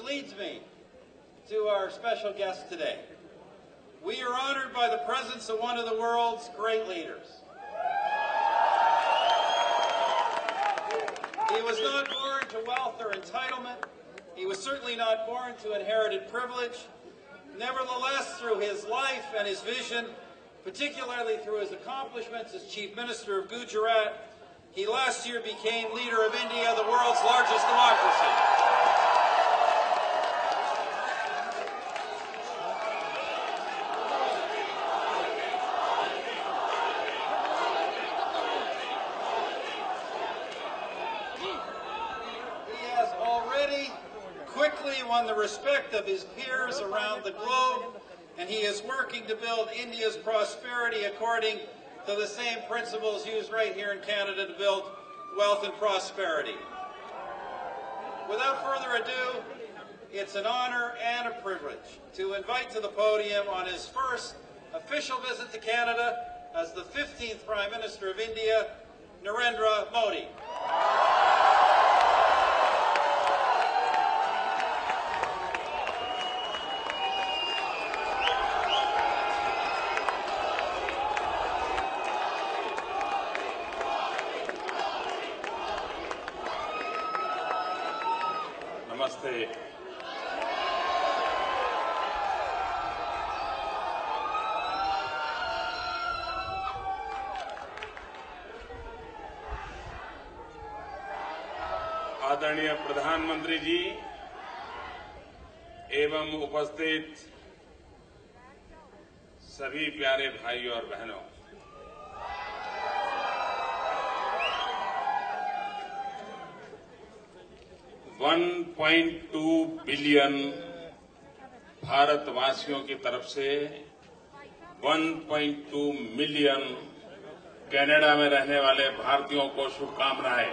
leads me to our special guest today. We are honored by the presence of one of the world's great leaders. He was not born to wealth or entitlement. He was certainly not born to inherited privilege. Nevertheless, through his life and his vision, particularly through his accomplishments as Chief Minister of Gujarat, he last year became leader of India, the world's largest democracy. Quickly won the respect of his peers around the globe, and he is working to build India's prosperity according to the same principles used right here in Canada to build wealth and prosperity. Without further ado, it's an honor and a privilege to invite to the podium on his first official visit to Canada as the 15th Prime Minister of India, Narendra Modi. नमस्ते। आदरणीय प्रधानमंत्री जी एवं उपस्थित सभी प्यारे भाई और बहनों वन पॉइंट टू बिलियन भारतवासियों की तरफ़ से 1.2 मिलियन कनाडा में रहने वाले भारतीयों को शुभकामनाएँ।